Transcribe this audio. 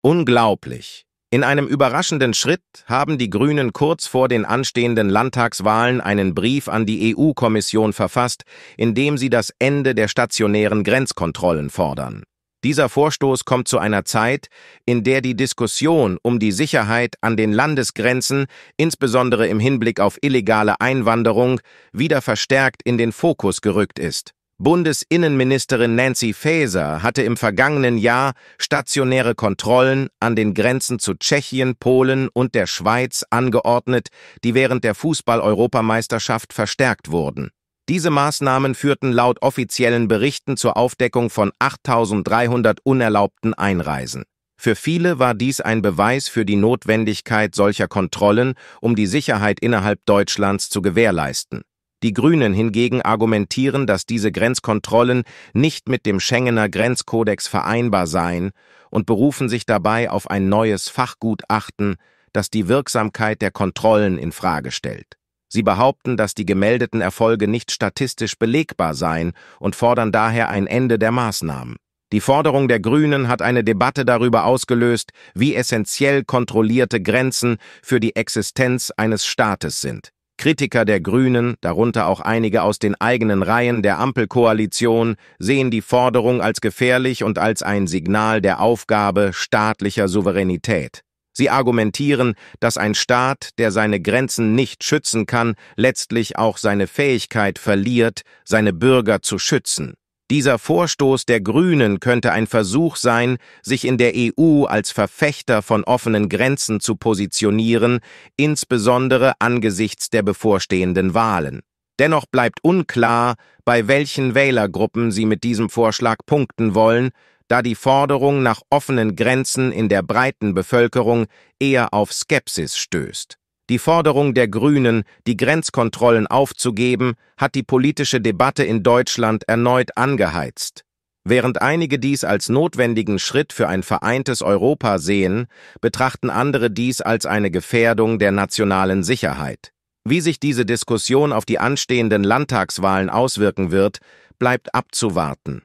Unglaublich. In einem überraschenden Schritt haben die Grünen kurz vor den anstehenden Landtagswahlen einen Brief an die EU-Kommission verfasst, in dem sie das Ende der stationären Grenzkontrollen fordern. Dieser Vorstoß kommt zu einer Zeit, in der die Diskussion um die Sicherheit an den Landesgrenzen, insbesondere im Hinblick auf illegale Einwanderung, wieder verstärkt in den Fokus gerückt ist. Bundesinnenministerin Nancy Faeser hatte im vergangenen Jahr stationäre Kontrollen an den Grenzen zu Tschechien, Polen und der Schweiz angeordnet, die während der Fußball-Europameisterschaft verstärkt wurden. Diese Maßnahmen führten laut offiziellen Berichten zur Aufdeckung von 8300 unerlaubten Einreisen. Für viele war dies ein Beweis für die Notwendigkeit solcher Kontrollen, um die Sicherheit innerhalb Deutschlands zu gewährleisten. Die Grünen hingegen argumentieren, dass diese Grenzkontrollen nicht mit dem Schengener Grenzkodex vereinbar seien und berufen sich dabei auf ein neues Fachgutachten, das die Wirksamkeit der Kontrollen in Frage stellt. Sie behaupten, dass die gemeldeten Erfolge nicht statistisch belegbar seien und fordern daher ein Ende der Maßnahmen. Die Forderung der Grünen hat eine Debatte darüber ausgelöst, wie essentiell kontrollierte Grenzen für die Existenz eines Staates sind. Kritiker der Grünen, darunter auch einige aus den eigenen Reihen der Ampelkoalition, sehen die Forderung als gefährlich und als ein Signal der Aufgabe staatlicher Souveränität. Sie argumentieren, dass ein Staat, der seine Grenzen nicht schützen kann, letztlich auch seine Fähigkeit verliert, seine Bürger zu schützen. Dieser Vorstoß der Grünen könnte ein Versuch sein, sich in der EU als Verfechter von offenen Grenzen zu positionieren, insbesondere angesichts der bevorstehenden Wahlen. Dennoch bleibt unklar, bei welchen Wählergruppen sie mit diesem Vorschlag punkten wollen, da die Forderung nach offenen Grenzen in der breiten Bevölkerung eher auf Skepsis stößt. Die Forderung der Grünen, die Grenzkontrollen aufzugeben, hat die politische Debatte in Deutschland erneut angeheizt. Während einige dies als notwendigen Schritt für ein vereintes Europa sehen, betrachten andere dies als eine Gefährdung der nationalen Sicherheit. Wie sich diese Diskussion auf die anstehenden Landtagswahlen auswirken wird, bleibt abzuwarten.